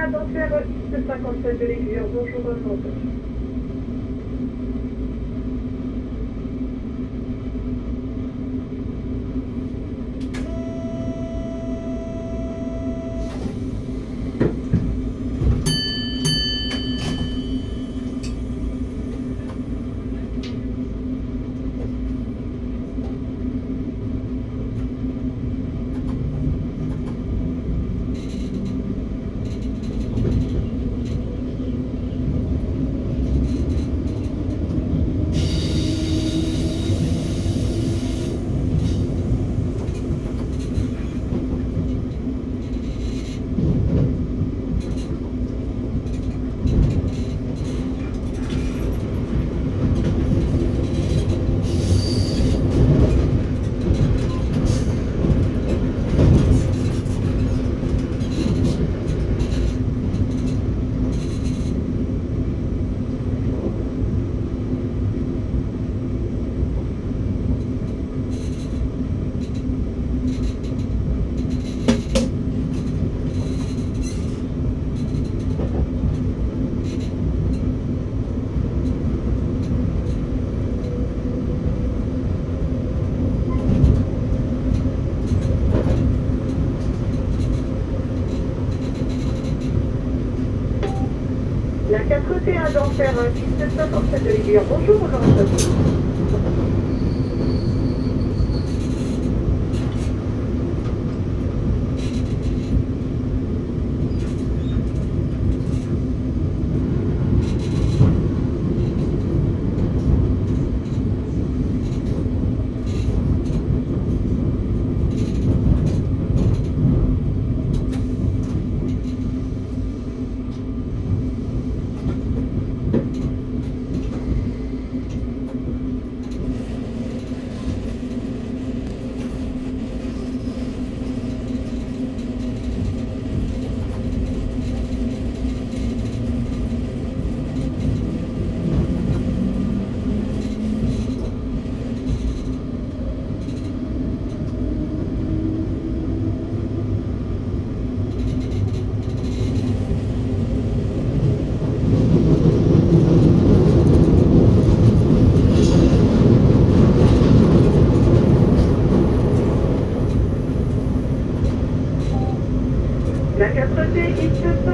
4T d'enfer X57 de l'aiguillon, bonjour Orlando. La 4T d'enfer X57 de bonjour Orlando.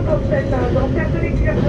pour cette dentaire de lecture.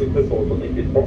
Nefes olmanı, nefes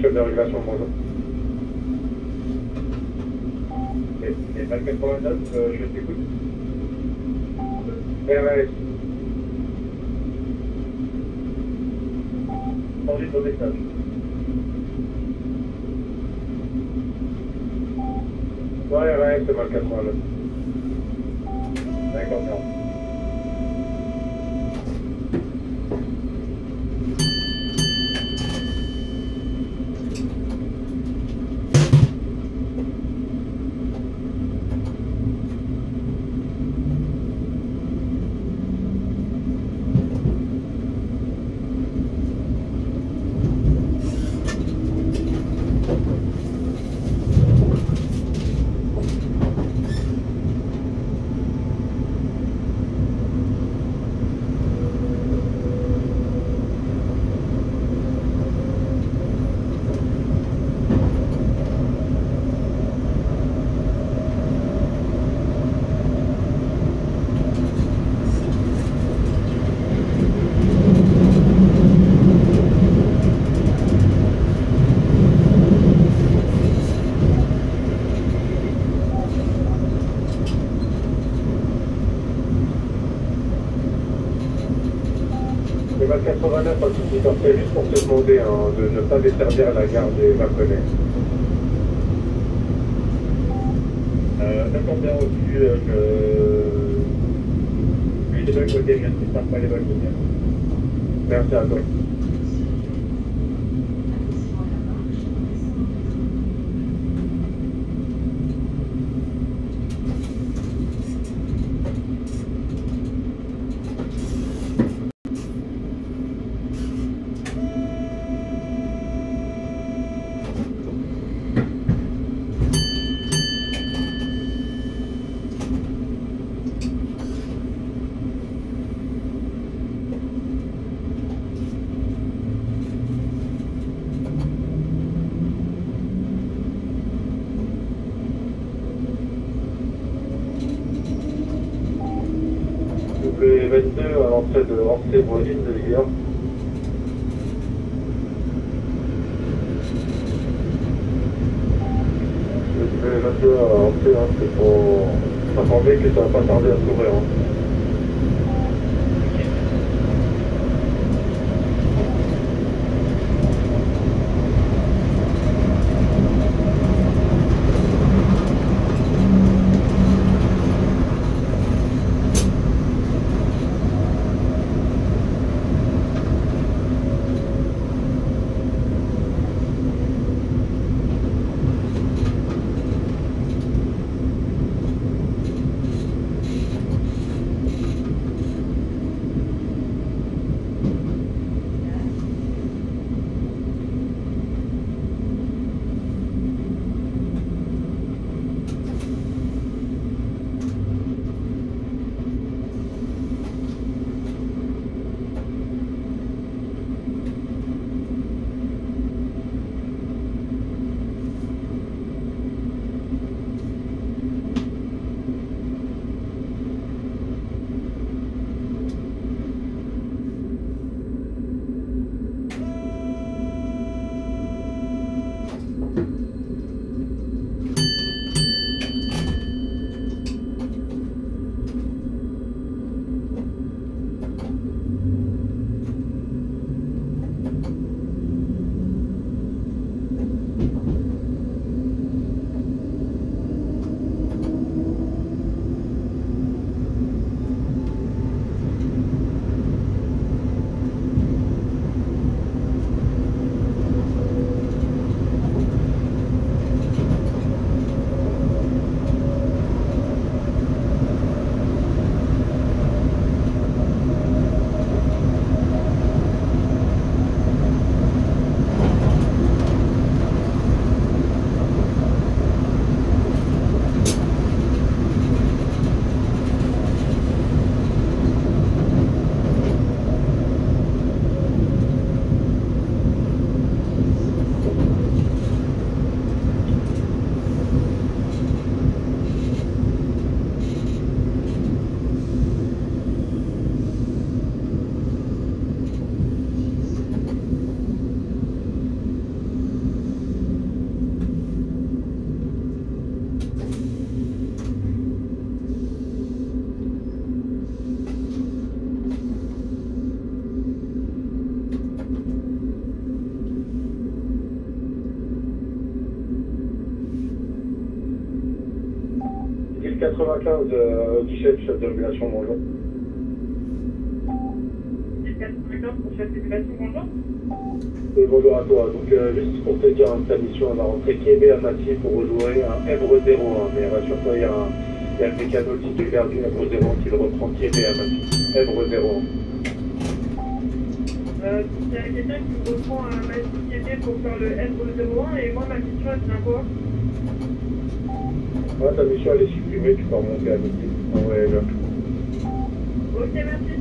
chef de régulation, bonjour. Et, et 89, euh, hein, de ne pas desservir la gare des Vaponnais. Euh, bien reçu. Euh, je... De pas les. Merci à toi. Chef bonjour. 95 pour chef d'élévation, bonjour. Et bonjour à toi. Donc, euh, juste pour te dire, ta mission elle va rentrer Québec à Massy pour rejouer un Èvre 0. Hein, mais rassure-toi, il y a un, il y a le mécano titulaire du Èvre 0 qui le reprend Québec à Massy. Èvre 0. Euh, il y a quelqu'un qui me reprend un match pour faire le F01 et moi ma mission elle vient quoi Ouais, ta mission elle est supprimée, tu peux remonter à midi. Ah ouais, là. Ok, merci.